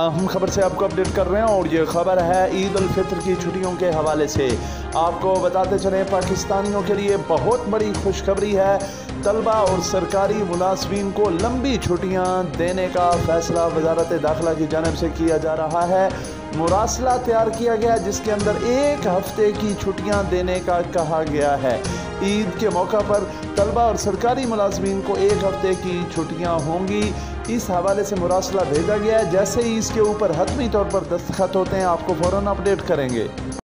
अहम खबर से आपको अपडेट कर रहे हैं और ये खबर है ईद उल फितर की छुट्टियों के हवाले से। आपको बताते चलें, पाकिस्तानियों के लिए बहुत बड़ी खुशखबरी है। तलबा और सरकारी मुलाजमीन को लंबी छुट्टियाँ देने का फैसला वजारत दाखिला की जानब से किया जा रहा है। मुरासला तैयार किया गया, जिसके अंदर एक हफ़्ते की छुट्टियाँ देने का कहा गया है। ईद के मौका पर तलबा और सरकारी मुलाजमीन को एक हफ़्ते की छुट्टियाँ होंगी। इस हवाले से मुरासला भेजा गया है, जैसे ही इसके ऊपर हतमी तौर पर दस्तखत होते हैं, आपको फ़ौर अपडेट करेंगे।